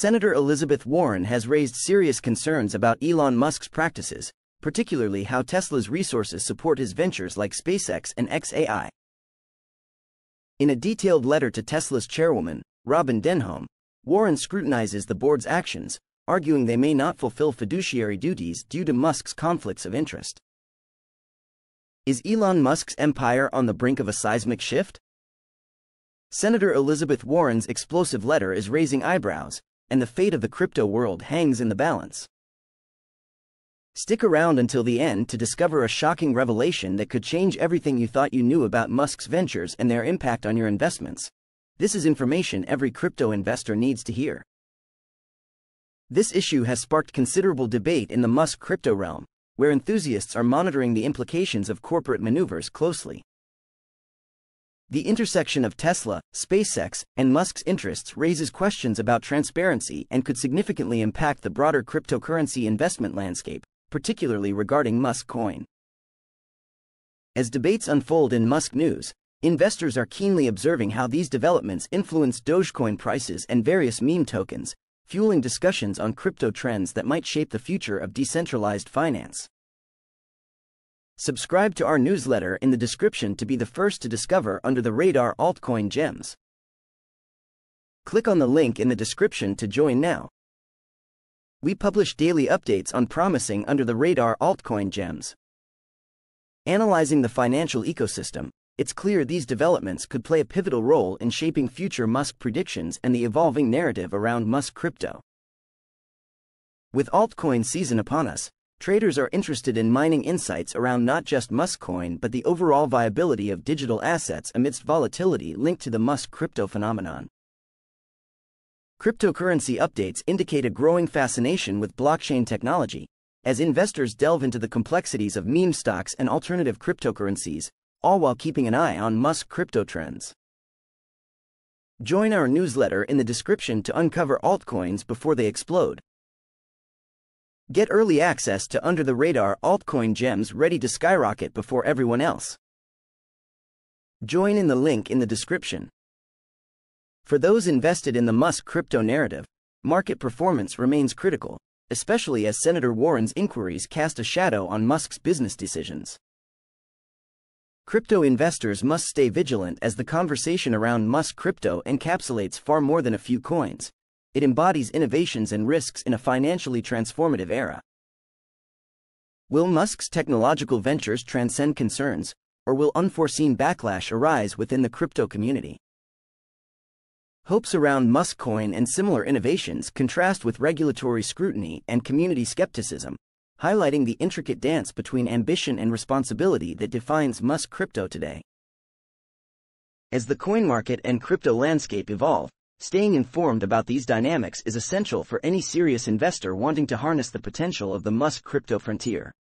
Senator Elizabeth Warren has raised serious concerns about Elon Musk's practices, particularly how Tesla's resources support his ventures like SpaceX and XAI. In a detailed letter to Tesla's chairwoman, Robyn Denholm, Warren scrutinizes the board's actions, arguing they may not fulfill fiduciary duties due to Musk's conflicts of interest. Is Elon Musk's empire on the brink of a seismic shift? Senator Elizabeth Warren's explosive letter is raising eyebrows, and the fate of the crypto world hangs in the balance. Stick around until the end to discover a shocking revelation that could change everything you thought you knew about Musk's ventures and their impact on your investments. This is information every crypto investor needs to hear. This issue has sparked considerable debate in the Musk crypto realm, where enthusiasts are monitoring the implications of corporate maneuvers closely. The intersection of Tesla, SpaceX, and Musk's interests raises questions about transparency and could significantly impact the broader cryptocurrency investment landscape, particularly regarding Musk Coin. As debates unfold in Musk news, investors are keenly observing how these developments influence Dogecoin prices and various meme tokens, fueling discussions on crypto trends that might shape the future of decentralized finance. Subscribe to our newsletter in the description to be the first to discover under the radar altcoin gems. Click on the link in the description to join now. We publish daily updates on promising under the radar altcoin gems. Analyzing the financial ecosystem, it's clear these developments could play a pivotal role in shaping future Musk predictions and the evolving narrative around Musk crypto. With altcoin season upon us, traders are interested in mining insights around not just Musk coin but the overall viability of digital assets amidst volatility linked to the Musk crypto phenomenon. Cryptocurrency updates indicate a growing fascination with blockchain technology, as investors delve into the complexities of meme stocks and alternative cryptocurrencies, all while keeping an eye on Musk crypto trends. Join our newsletter in the description to uncover altcoins before they explode. Get early access to under the radar altcoin gems ready to skyrocket before everyone else. Join in the link in the description. For those invested in the Musk crypto narrative, market performance remains critical, especially as Senator Warren's inquiries cast a shadow on Musk's business decisions. Crypto investors must stay vigilant as the conversation around Musk crypto encapsulates far more than a few coins. It embodies innovations and risks in a financially transformative era. Will Musk's technological ventures transcend concerns, or will unforeseen backlash arise within the crypto community? Hopes around Muskcoin and similar innovations contrast with regulatory scrutiny and community skepticism, highlighting the intricate dance between ambition and responsibility that defines Musk crypto today. As the coin market and crypto landscape evolve, staying informed about these dynamics is essential for any serious investor wanting to harness the potential of the Musk crypto frontier.